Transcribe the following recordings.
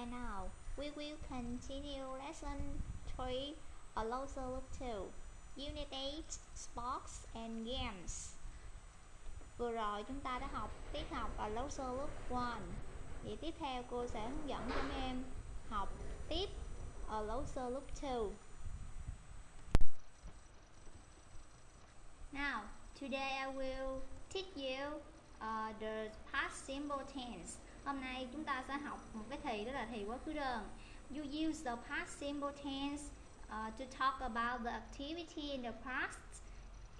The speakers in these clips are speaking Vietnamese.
And now we will continue lesson 3 a closer look 2 Unit 8 Sports and Games. Vừa rồi chúng ta đã học tiết học a closer look 1 Vậy tiếp theo cô sẽ hướng dẫn cho các em học tiếp a closer look 2 Now, today I will teach you uh, the past simple tense. Hôm nay chúng ta sẽ học một cái thì đó là thì quá khứ đơn. You use the past simple tense uh, to talk about the activity in the past.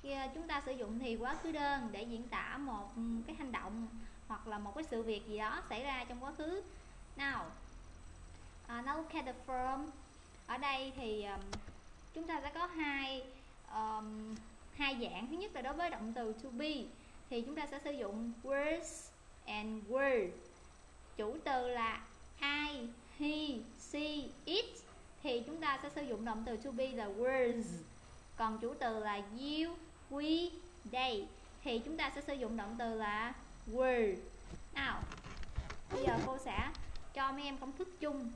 Khi uh, chúng ta sử dụng thì quá khứ đơn để diễn tả một ừ, cái hành động hoặc là một cái sự việc gì đó xảy ra trong quá khứ. Now, uh, now look at the form. Ở đây thì um, chúng ta sẽ có hai um, hai dạng. Thứ nhất là đối với động từ to be thì chúng ta sẽ sử dụng was and were chủ từ là I, he, she, it. Thì chúng ta sẽ sử dụng động từ to be là was còn chủ từ là you, we, they. Thì chúng ta sẽ sử dụng động từ là were nào bây giờ cô sẽ cho mấy em công thức chung.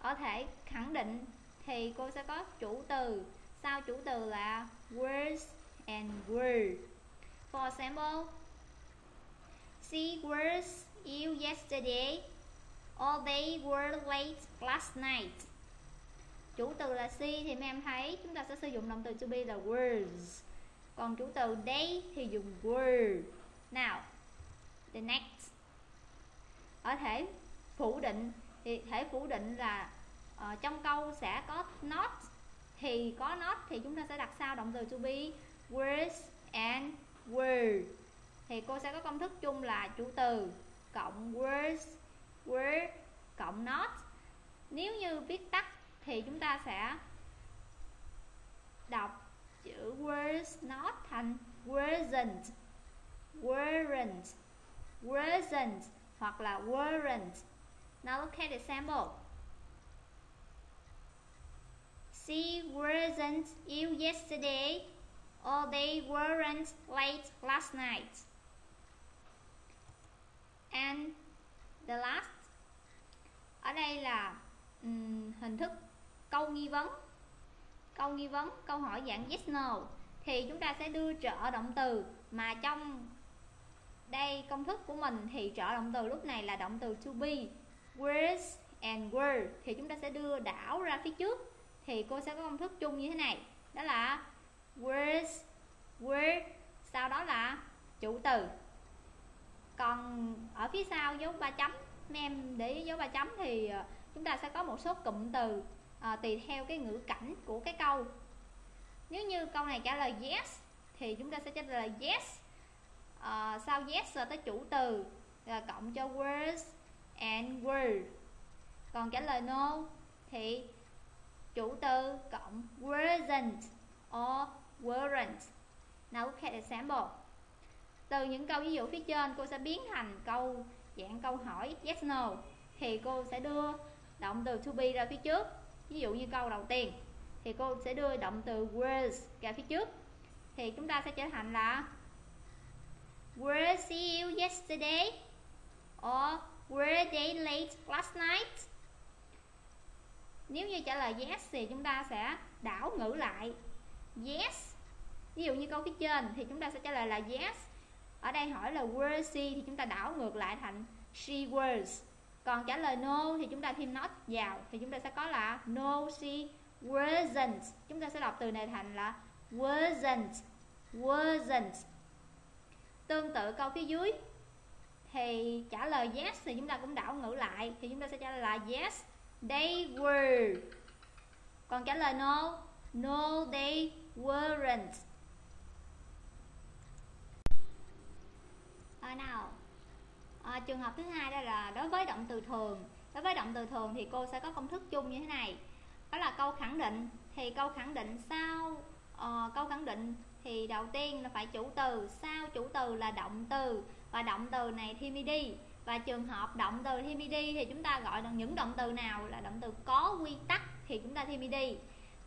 Ở thể khẳng định thì cô sẽ có chủ từ. Sau chủ từ là words and were for example she was ill yesterday All they were late last night. Chủ từ là she thì mấy em thấy chúng ta sẽ sử dụng động từ to be là was Còn chủ từ they thì dùng were. Nào The next. Ở thể phủ định thì thể phủ định là uh, trong câu sẽ có not thì có not thì chúng ta sẽ đặt sau động từ to be was and were. Thì cô sẽ có công thức chung là chủ từ cộng words were cộng not. Nếu như viết tắt thì chúng ta sẽ đọc chữ words not thành wasn't, weren't, wasn't hoặc là weren't. Now look at the example. She wasn't ill yesterday, or they weren't late last night and the last. Ở đây là um, hình thức câu nghi vấn. Câu nghi vấn câu hỏi dạng yes no. Thì chúng ta sẽ đưa trợ động từ mà trong đây công thức của mình thì trợ động từ lúc này là động từ to be. Was and were thì chúng ta sẽ đưa đảo ra phía trước. Thì cô sẽ có công thức chung như thế này. Đó là was were sau đó là chủ từ còn ở phía sau dấu ba chấm mấy em để dấu ba chấm thì ờ, chúng ta sẽ có một số cụm từ à, tùy theo cái ngữ cảnh của cái câu. Nếu như câu này trả lời yes thì chúng ta sẽ trả lời yes. À, sau yes là tới chủ từ là cộng cho words and were còn trả lời no thì chủ từ cộng wasn't or weren't now look at example từ những câu ví dụ phía trên, cô sẽ biến thành câu, dạng câu hỏi, yes, no. Thì cô sẽ đưa động từ to be ra phía trước. Ví dụ như câu đầu tiên. Thì cô sẽ đưa động từ was ra phía trước. Thì chúng ta sẽ trở thành là were you yesterday or were they late last night? Nếu như trả lời yes thì chúng ta sẽ đảo ngữ lại. Yes. Ví dụ như câu phía trên thì chúng ta sẽ trả lời là yes ở đây hỏi là were she thì chúng ta đảo ngược lại thành she was còn trả lời no thì chúng ta thêm not vào, thì chúng ta sẽ có là no, she wasn't. Chúng ta sẽ đọc từ này thành là wasn't wasn't. Tương tự câu phía dưới, thì trả lời yes thì chúng ta cũng đảo ngữ lại, thì chúng ta sẽ trả lời là yes, they were. Còn trả lời no no, they weren't. À, nào. À, trường hợp thứ hai đây là đối với động từ thường. Đối với động từ thường thì cô sẽ có công thức chung như thế này. Đó là câu khẳng định. Thì câu khẳng định sau uh, câu khẳng định thì đầu tiên là phải chủ từ. Sau chủ từ là động từ. Và động từ này thêm đi. Và trường hợp động từ thêm đi thì chúng ta gọi là những động từ nào là động từ có quy tắc thì chúng ta thêm đi.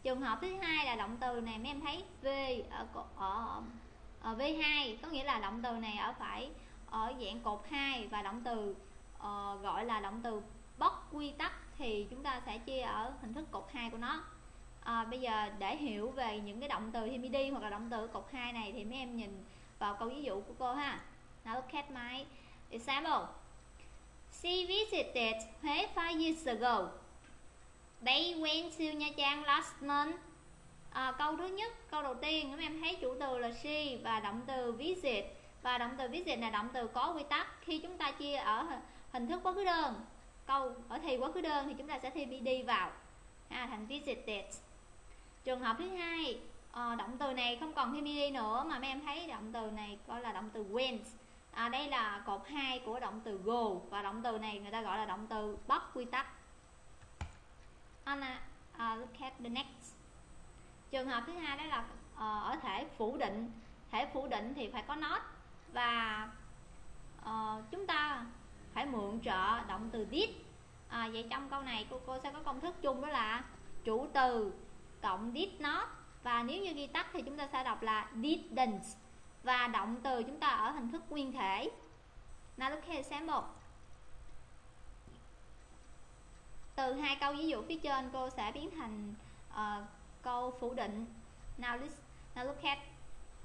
Trường hợp thứ hai là động từ này mấy em thấy? V ở, ở, ở v2 có nghĩa là động từ này ở phải ở dạng cột 2 và động từ uh, gọi là động từ bất quy tắc thì chúng ta sẽ chia ở hình thức cột 2 của nó. À, bây giờ để hiểu về những cái động từ thì đi hoặc là động từ cột 2 này thì mấy em nhìn vào câu ví dụ của cô ha. Now look at my example. She visited Huế five years ago. They went to Nha Trang last month. À, câu thứ nhất câu đầu tiên các em thấy chủ từ là she và động từ visit và động từ visit là động từ có quy tắc. Khi chúng ta chia ở hình thức quá khứ đơn câu ở thì quá khứ đơn thì chúng ta sẽ thêm bd vào. Ha, thành visited trường hợp thứ hai à, động từ này không còn thêm bd nữa mà mấy em thấy động từ này gọi là động từ went à, đây là cột 2 của động từ go và động từ này người ta gọi là động từ bất quy tắc. Anna, uh, à, look at the next. Trường hợp thứ hai đó là uh, ở thể phủ định. Thể phủ định thì phải có not và uh, chúng ta phải mượn trợ động từ did à, vậy trong câu này cô cô sẽ có công thức chung đó là chủ từ cộng did not và nếu như ghi tắt thì chúng ta sẽ đọc là didn't và động từ chúng ta ở hình thức nguyên thể. Now look here example từ hai câu ví dụ phía trên cô sẽ biến thành uh, câu phủ định. Now, let's, now look at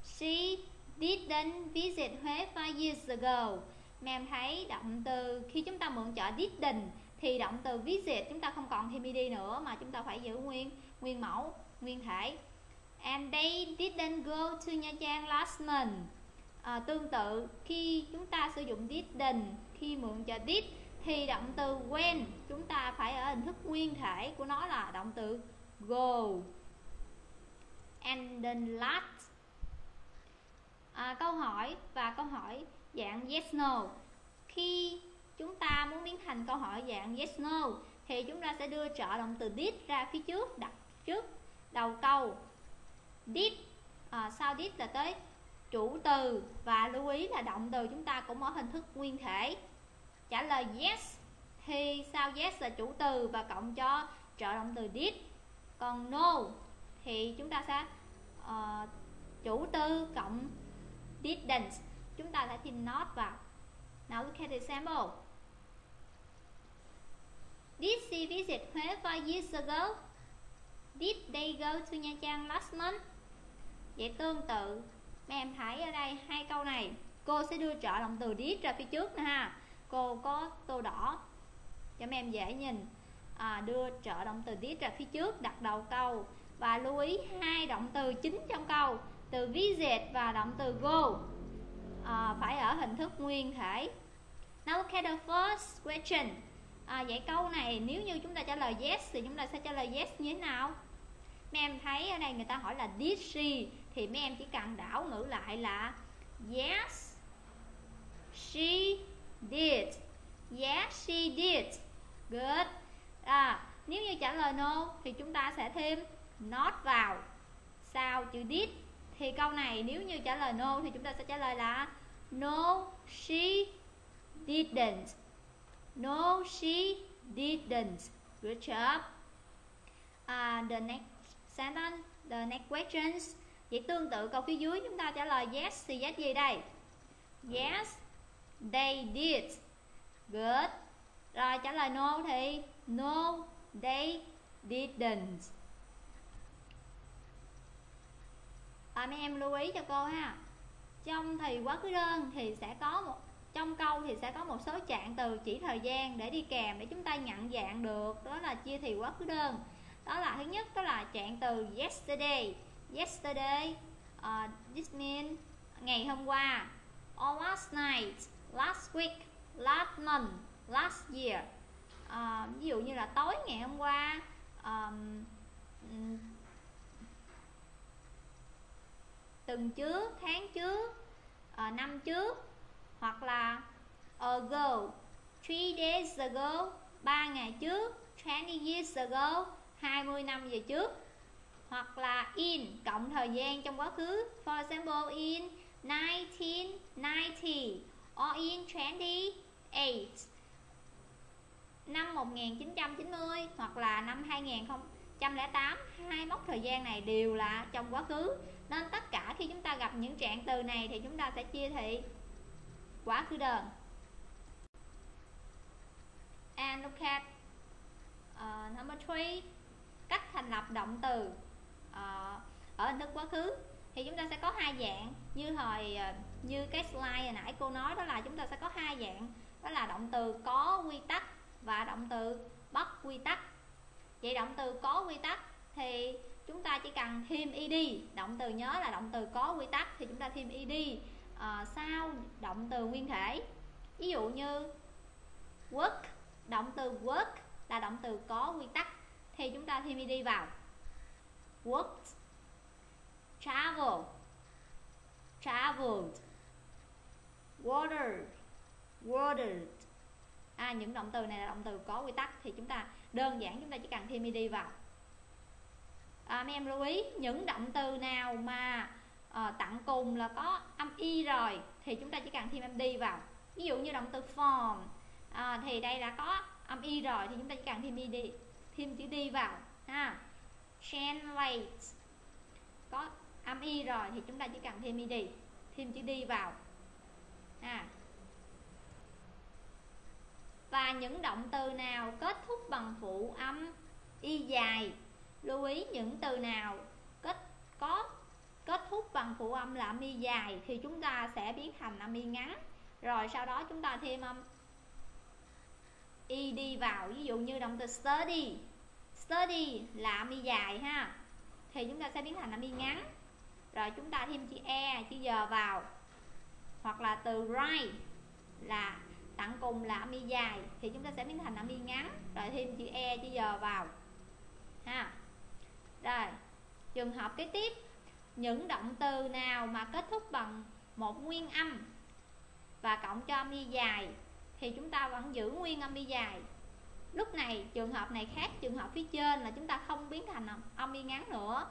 she didn't visit Huế five years ago. Mẹ em thấy động từ khi chúng ta mượn trợ didn't thì động từ visit chúng ta không còn thêm ed nữa mà chúng ta phải giữ nguyên nguyên mẫu nguyên thể. And they didn't go to Nha Trang last month. À, tương tự khi chúng ta sử dụng didn't khi mượn trợ did thì động từ when chúng ta phải ở hình thức nguyên thể của nó là động từ go. And then last à, câu hỏi và câu hỏi dạng yes no. Khi chúng ta muốn biến thành câu hỏi dạng yes no thì chúng ta sẽ đưa trợ động từ did ra phía trước đặt trước đầu câu. Did à, sau did là tới chủ từ và lưu ý là động từ chúng ta cũng ở hình thức nguyên thể. Trả lời yes thì sau yes là chủ từ và cộng cho trợ động từ did. Còn no thì chúng ta sẽ uh, chủ từ cộng didn't chúng ta sẽ thêm not vào. Now look at the example. Did she visit Huế five years ago? Did they go to Nha Trang last month? Vậy tương tự. Mấy em thấy ở đây hai câu này. Cô sẽ đưa trợ động từ did ra phía trước nè ha. Cô có tô đỏ. Cho mấy em dễ nhìn. À, Đưa trợ động từ did ra phía trước Đặt đầu câu. Và lưu ý hai động từ chính trong câu. Từ visit và động từ go. À, Phải ở hình thức nguyên thể. Now look at the first question. À, vậy câu này nếu như chúng ta trả lời yes thì chúng ta sẽ trả lời yes như thế nào? Mấy em thấy ở đây người ta hỏi là did she? Thì mấy em chỉ cần đảo ngữ lại là yes she did. Yes she did. Good. À, nếu như trả lời no thì chúng ta sẽ thêm not vào. Sau chữ did? Thì câu này nếu như trả lời no thì chúng ta sẽ trả lời là no she didn't No, she didn't. Good job. Uh, the next sentence, the next questions. Vậy tương tự câu phía dưới chúng ta trả lời yes thì yes gì đây? Yes, they did. Good. Rồi trả lời no thì no, they didn't. À, mấy em lưu ý cho cô ha. Trong thì quá khứ đơn thì sẽ có một trong câu thì sẽ có một số trạng từ chỉ thời gian để đi kèm để chúng ta nhận dạng được. Đó là chia thì quá khứ đơn. Đó là thứ nhất đó là trạng từ yesterday. Yesterday uh, this mean ngày hôm qua. Or last night last week last month last year. Uh, ví dụ như là tối ngày hôm qua um, tuần trước tháng trước uh, năm trước hoặc là ago three days ago ba ngày trước 20 years ago 20 năm về trước. Hoặc là in cộng thời gian trong quá khứ. For example in 1990 or in 28 năm 1990 hoặc là năm 2008 hai mốc thời gian này đều là trong quá khứ nên tất cả khi chúng ta gặp những trạng từ này thì chúng ta sẽ chia thị. Quá khứ đơn. And look at uh, number three cách thành lập động từ. Uh, ở hình thức quá khứ thì chúng ta sẽ có hai dạng. Như hồi uh, như cái slide hồi nãy cô nói đó là chúng ta sẽ có hai dạng. Đó là động từ có quy tắc và động từ bất quy tắc. Vậy động từ có quy tắc thì chúng ta chỉ cần thêm ed động từ nhớ là động từ có quy tắc thì chúng ta thêm ed uh, sau động từ nguyên thể. Ví dụ như work động từ work là động từ có quy tắc thì chúng ta thêm ed vào. Worked travel traveled water watered. À, những động từ này là động từ có quy tắc thì chúng ta đơn giản chúng ta chỉ cần thêm ed vào à, mấy em lưu ý những động từ nào mà à, tặng cùng là có âm y rồi thì chúng ta chỉ cần thêm âm đi vào. Ví dụ như động từ form à, thì đây là có âm y rồi thì chúng ta chỉ cần thêm ed thêm chữ đi vào ha. Translate có âm y rồi thì chúng ta chỉ cần thêm đi thêm chữ đi vào ha. Và những động từ nào kết thúc bằng phụ âm y dài? Lưu ý những từ nào kết, có, kết thúc bằng phụ âm là âm y dài thì chúng ta sẽ biến thành âm y ngắn. Rồi sau đó chúng ta thêm âm y đi vào, ví dụ như động từ study. Study là âm y dài ha, thì chúng ta sẽ biến thành âm y ngắn. Rồi chúng ta thêm chữ e chữ giờ vào, hoặc là từ right là tặng cùng là âm y dài, thì chúng ta sẽ biến thành âm y ngắn. Rồi thêm chữ e chữ giờ vào, ha rồi trường hợp kế tiếp. Những động từ nào mà kết thúc bằng một nguyên âm và cộng cho âm y dài thì chúng ta vẫn giữ nguyên âm y dài? Lúc này trường hợp này khác trường hợp phía trên là chúng ta không biến thành âm y ngắn nữa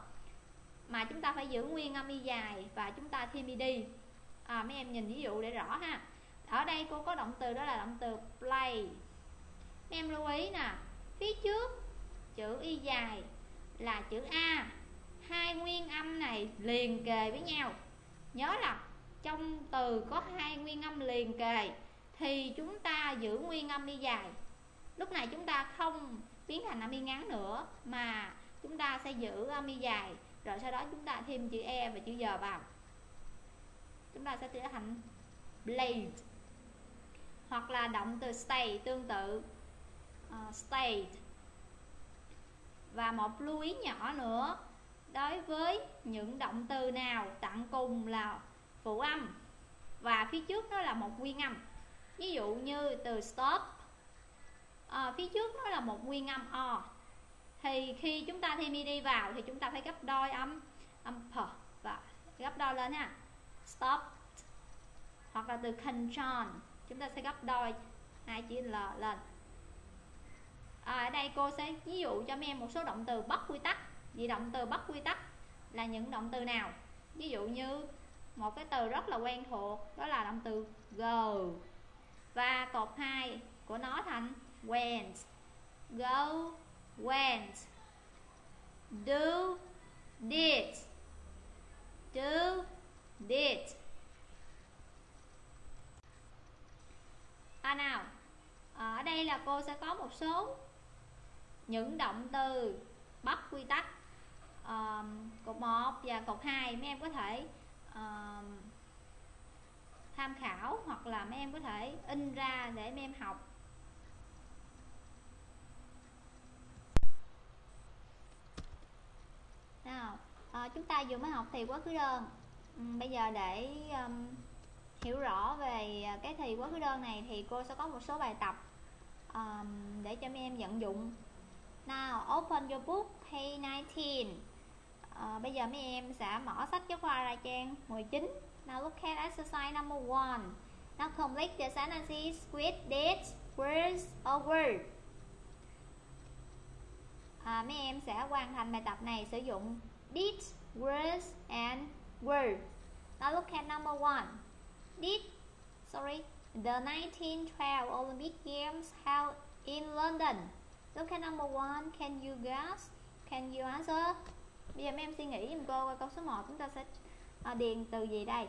mà chúng ta phải giữ nguyên âm y dài và chúng ta thêm y đi. À, mấy em nhìn ví dụ để rõ ha. Ở đây cô có động từ đó là động từ play. Mấy em lưu ý nè phía trước chữ y dài là chữ a. Hai nguyên âm này liền kề với nhau. Nhớ là trong từ có hai nguyên âm liền kề thì chúng ta giữ nguyên âm đi dài. Lúc này chúng ta không biến thành âm y ngắn nữa mà chúng ta sẽ giữ âm y dài. Rồi sau đó chúng ta thêm chữ e và chữ giờ vào. Chúng ta sẽ trở thành blade hoặc là động từ stay tương tự. Uh, stayed và một lưu ý nhỏ nữa. Đối với những động từ nào tặng cùng là phụ âm và phía trước nó là một nguyên âm. Ví dụ như từ stop à, phía trước nó là một nguyên âm o. Thì khi chúng ta thêm đi vào thì chúng ta phải gấp đôi âm âm p và gấp đôi lên ha. Stop hoặc là từ control chúng ta sẽ gấp đôi hai chữ l lên à, ở đây cô sẽ ví dụ cho mấy em một số động từ bất quy tắc. Vì động từ bất quy tắc là những động từ nào? Ví dụ như một cái từ rất là quen thuộc đó là động từ go và cột 2 của nó thành went. Go went. Do did. Do did. À nào ờ, ở đây là cô sẽ có một số những động từ. Bất quy tắc. Uh, cột 1 và cột 2 mấy em có thể uh, tham khảo hoặc là mấy em có thể in ra để mấy em học. Nào à, chúng ta vừa mới học thì quá khứ đơn. Ừ, bây giờ để um, hiểu rõ về à, cái thì quá khứ đơn này thì cô sẽ có một số bài tập um, để cho mấy em vận dụng. Now open your book page 19 à, Bây giờ mấy em sẽ mở sách giáo khoa ra trang 19 Now look at exercise number 1 Now complete the sentences with dates, words or word. À, Mấy em sẽ hoàn thành bài tập này sử dụng dates, words and word. Now look at number 1 Did, sorry, the 1912 Olympic Games held in London? Look at number one. Can you guess? Can you answer? Bây giờ mấy em suy nghĩ giùm cô coi câu số 1 chúng ta sẽ à, điền từ gì đây?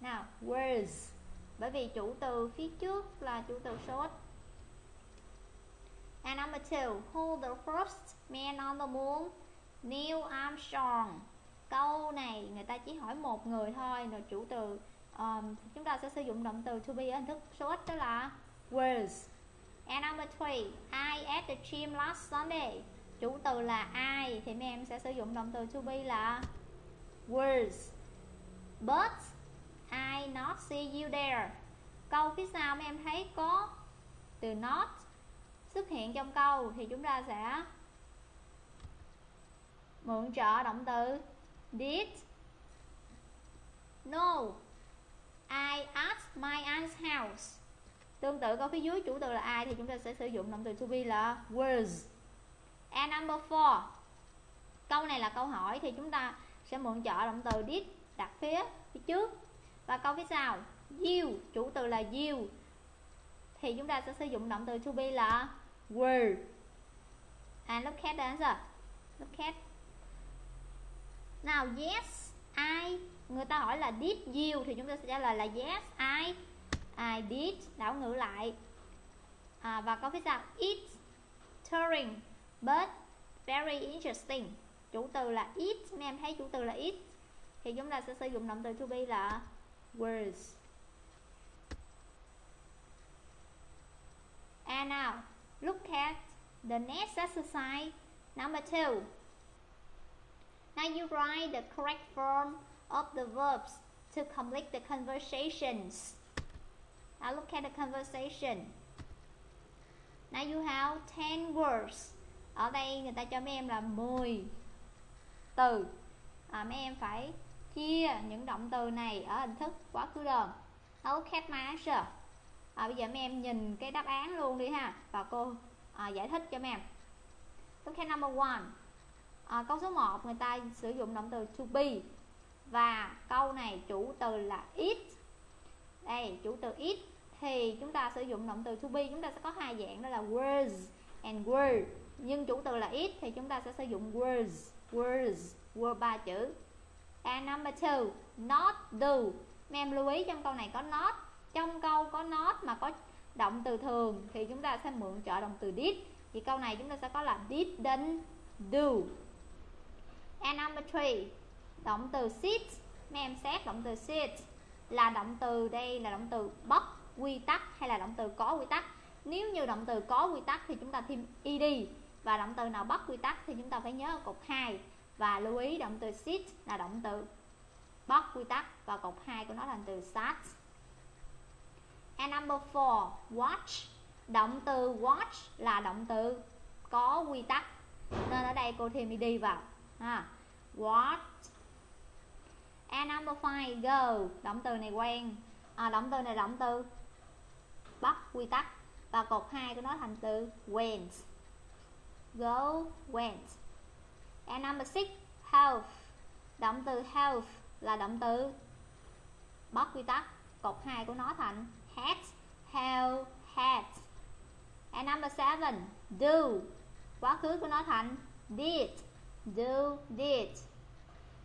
Nào, words. Bởi vì chủ từ phía trước là chủ từ số And number two, who the first man on the moon? Neil Armstrong. Câu này người ta chỉ hỏi một người thôi, rồi chủ từ um, chúng ta sẽ sử dụng động từ to be ở hình thức số ít đó là words And number three, I at the gym last Sunday. Chủ từ là I thì mấy em sẽ sử dụng động từ to be là was. But I not see you there. Câu phía sau mấy em thấy có từ not xuất hiện trong câu thì chúng ta sẽ mượn trợ động từ did no I at my aunt's house tương tự câu phía dưới chủ từ là ai thì chúng ta sẽ sử dụng động từ to be là was and number 4. câu này là câu hỏi thì chúng ta sẽ mượn trợ động từ did đặt phía phía trước. Và câu phía sau, you, chủ từ là you, thì chúng ta sẽ sử dụng động từ to be là were and look at the answer look at. Nào yes, I, người ta hỏi là did you thì chúng ta sẽ trả lời là yes, I I did đảo ngữ lại. À, và có phía sau it's touring but very interesting. Chủ từ là it mấy em thấy chủ từ là it. Thì chúng ta sẽ sử dụng động từ to be là words. And now look at the next exercise number two. Now you write the correct form of the verbs to complete the conversations now look at the conversation. Now you have 10 words. Ở đây người ta cho mấy em là 10 từ. À, mấy em phải chia những động từ này ở hình thức quá khứ đơn. Now look at my answer. À, bây giờ mấy em nhìn cái đáp án luôn đi ha và cô à, giải thích cho mấy em. Look at number one. À, câu số 1 người ta sử dụng động từ to be và câu này chủ từ là it đây chủ từ it. Thì chúng ta sử dụng động từ to be, chúng ta sẽ có hai dạng, đó là was and were nhưng chủ từ là it, thì chúng ta sẽ sử dụng words words were ba chữ. And number two, not do. Mấy em lưu ý trong câu này có not. Trong câu có not mà có động từ thường, thì chúng ta sẽ mượn trợ động từ did. Thì câu này chúng ta sẽ có là didn't do. And number three, động từ sit. Mấy em xét động từ sit là động từ đây là động từ bất quy tắc hay là động từ có quy tắc? Nếu như động từ có quy tắc thì chúng ta thêm ed, và động từ nào bất quy tắc thì chúng ta phải nhớ cột 2 và lưu ý, động từ sit là động từ bất quy tắc, và cột 2 của nó là từ sat. And number 4 watch. Động từ watch là động từ có quy tắc. Nên ở đây cô thêm ed vào. Ha. Watch a number 5 go. Động từ này quen. À, động từ này động từ bắt quy tắc. Và cột 2 của nó thành từ went. Go went. And number 6 health. Động từ health là động từ bắt quy tắc. Cột 2 của nó thành had Hell had. And number 7 do. Quá khứ của nó thành did do did.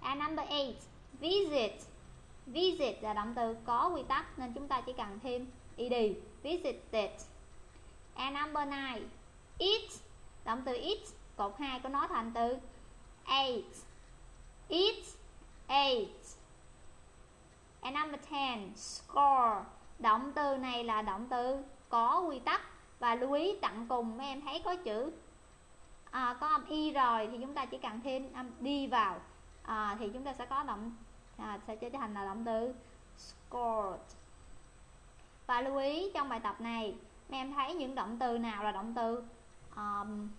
And number 8 visit. Visit là động từ có quy tắc nên chúng ta chỉ cần thêm ed. Visited and number 9 it. Động từ it cột 2 của nó thành từ ate it ate and number 10 score. Động từ này là động từ có quy tắc. Và lưu ý tặng cùng mấy em thấy có chữ à, có âm y rồi thì chúng ta chỉ cần thêm âm đi vào. À, thì chúng ta sẽ có động à, sẽ trở thành là động từ? Scored và lưu ý trong bài tập này mấy em thấy những động từ nào là động từ um,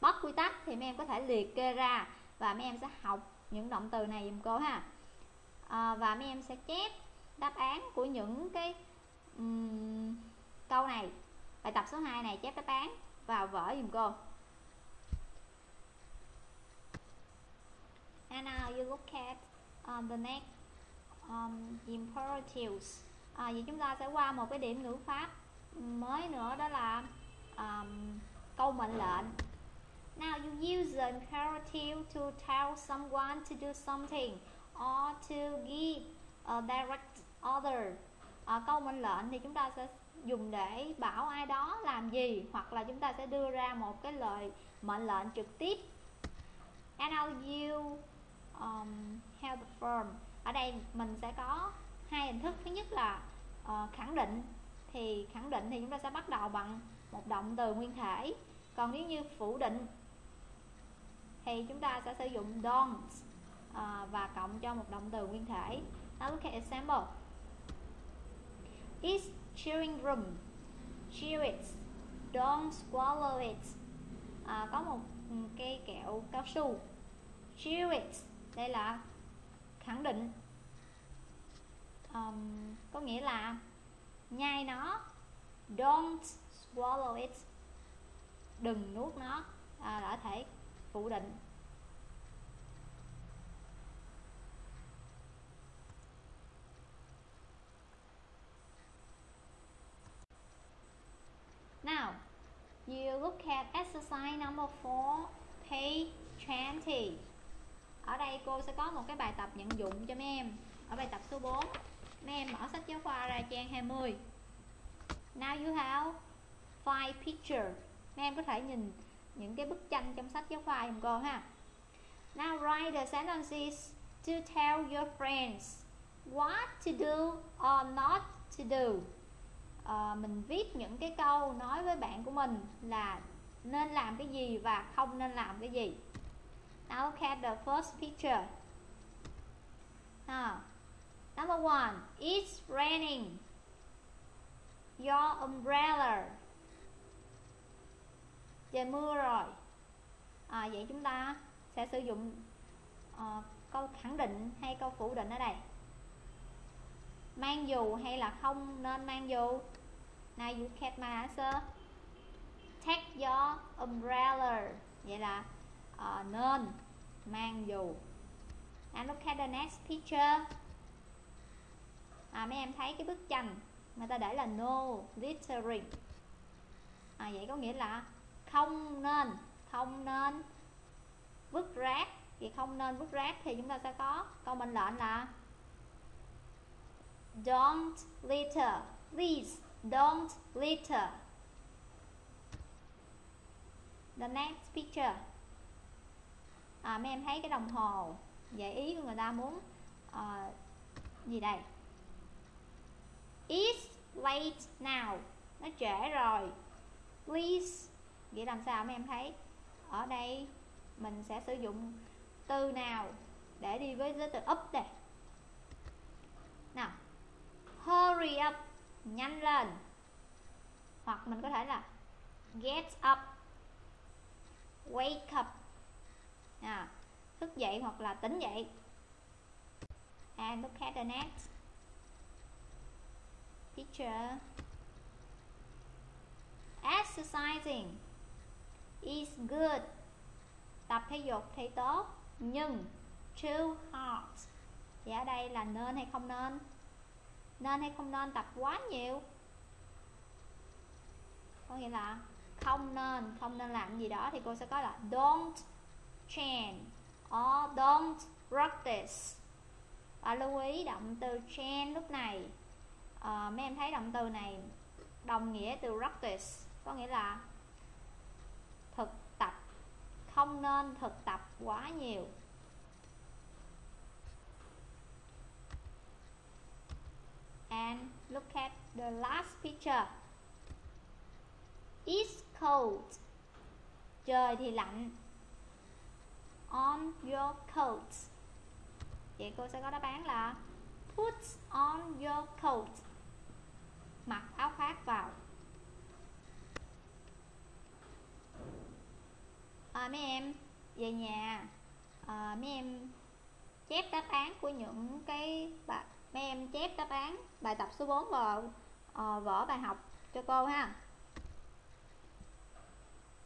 bất quy tắc thì mấy em có thể liệt kê ra và mấy em sẽ học những động từ này dùm cô ha. À, và mấy em sẽ chép đáp án của những cái um, câu này. Bài tập số 2 này chép đáp án vào vở dùm cô. Anna, you look at um, the next um, imperatives. À, vậy chúng ta sẽ qua một cái điểm ngữ pháp mới nữa đó là um, câu mệnh lệnh. Now you use the imperative to tell someone to do something or to give a direct order. À, câu mệnh lệnh thì chúng ta sẽ dùng để bảo ai đó làm gì hoặc là chúng ta sẽ đưa ra một cái lời mệnh lệnh trực tiếp. And now you um, confirm ở đây mình sẽ có hai hình thức. Thứ nhất là uh, khẳng định. Thì khẳng định thì chúng ta sẽ bắt đầu bằng một động từ nguyên thể. Còn nếu như phủ định thì chúng ta sẽ sử dụng don't uh, ờ, và cộng cho một động từ nguyên thể. Now look at example. It's cheering room chew it don't swallow it. Uh, có một ừ, cây kẹo cao su. Chew it. Đây là khẳng định. Um, có nghĩa là nhai nó don't swallow it. Đừng nuốt nó à, là thể phủ định. Now, you look at exercise number 4, page 20. Ở đây cô sẽ có một cái bài tập nhận dụng cho mấy em. Ở bài tập số 4, mấy em mở sách giáo khoa ra trang 20. Now you have five pictures. Mấy em có thể nhìn những cái bức tranh trong sách giáo khoa giùm cô ha. Now write the sentences to tell your friends what to do or not to do uh, mình viết những cái câu nói với bạn của mình là nên làm cái gì và không nên làm cái gì now look at the first picture. Now, number one it's raining. Your umbrella. Trời mưa rồi. À, vậy chúng ta sẽ sử dụng uh, câu khẳng định hay câu phủ định ở đây. Mang dù hay là không nên mang dù. Now you get my answer. Take your umbrella. Vậy là uh, nên mang dù. And look at the next picture. À mấy em thấy cái bức tranh người ta để là no littering. À vậy có nghĩa là không nên không nên vứt rác. Thì không nên vứt rác thì chúng ta sẽ có câu mệnh lệnh là don't litter. Please don't litter. The next picture à, mấy em thấy cái đồng hồ vậy ý của người ta muốn uh, gì đây? It's late now. Nó trễ rồi. Please. Vậy làm sao mấy em thấy? Ở đây mình sẽ sử dụng từ nào để đi với giới từ up đây? Nào hurry up nhanh lên. Hoặc mình có thể là get up wake up à, thức dậy hoặc là tỉnh dậy. And look at the next picture. Exercising is good. Tập thể dục thì tốt nhưng too hard. Thì ở đây là nên hay không nên? Nên hay không nên tập quá nhiều? Có nghĩa là không nên không nên làm gì đó thì cô sẽ có là don't train or oh, don't practice và lưu ý động từ train lúc này. À, mấy em thấy động từ này đồng nghĩa từ practice có nghĩa là thực tập. Không nên thực tập quá nhiều. And look at the last picture. It's cold. Trời thì lạnh. On your coat. Vậy cô sẽ có đáp án là Put on your coat. Mặc áo khoác vào. À, Mấy em về nhà. À, Mấy em chép đáp án của những cái bài mấy em chép đáp án bài tập số 4 vào à, vở bài học cho cô ha.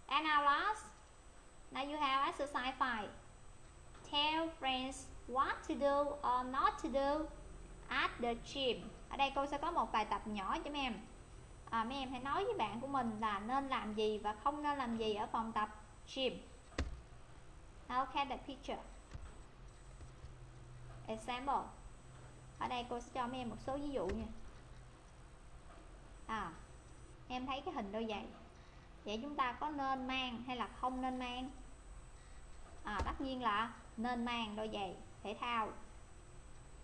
Analyze now you have exercise 5 tell friends what to do or not to do at the gym. Ở đây cô sẽ có một bài tập nhỏ cho mấy em. À, mấy em hãy nói với bạn của mình là nên làm gì và không nên làm gì ở phòng tập gym. Now look at the picture. Example. Ở đây cô sẽ cho mấy em một số ví dụ nha. À em thấy cái hình đôi giày vậy chúng ta có nên mang hay là không nên mang? À, tất nhiên là nên mang đôi giày thể thao.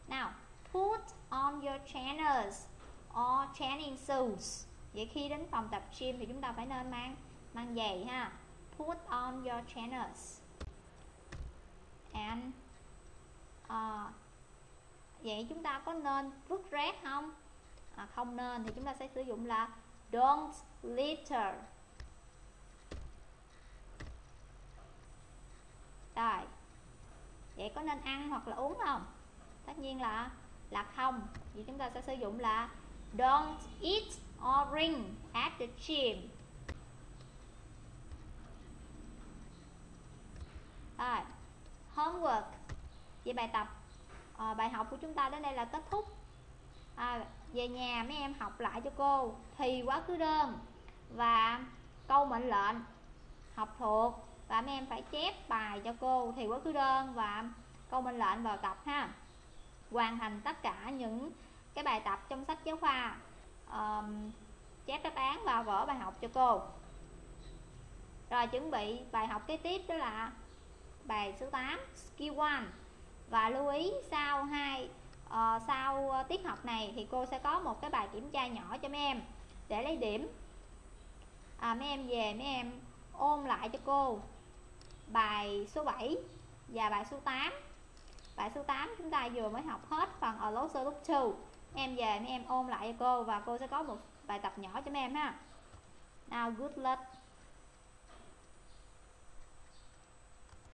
Nào put on your trainers or training shoes vậy khi đến phòng tập gym thì chúng ta phải nên mang mang giày ha. Put on your trainers. And uh, vậy chúng ta có nên vứt rác không? À, không nên thì chúng ta sẽ sử dụng là don't litter. Rồi. Vậy có nên ăn hoặc là uống không? Tất nhiên là là không. Vậy chúng ta sẽ sử dụng là don't eat or drink at the gym. Rồi. Homework. Vậy bài tập à, bài học của chúng ta đến đây là kết thúc. À, về nhà mấy em học lại cho cô. Thì quá khứ đơn và câu mệnh lệnh học thuộc và mấy em phải chép bài cho cô thì quá khứ đơn và câu mệnh lệnh vào tập ha. Hoàn thành tất cả những cái bài tập trong sách giáo khoa. Um, chép đáp án và vở bài học cho cô. Rồi chuẩn bị bài học kế tiếp đó là bài số 8 skill 1 và lưu ý sau hai uh, sau tiết học này thì cô sẽ có một cái bài kiểm tra nhỏ cho mấy em để lấy điểm. À, mấy em về mấy em ôn lại cho cô bài số 7 và bài số 8 bài số 8 chúng ta vừa mới học hết phần ở lố sơ lúc 2 em về em ôn lại cho cô và cô sẽ có một bài tập nhỏ cho mấy em ha. Now good luck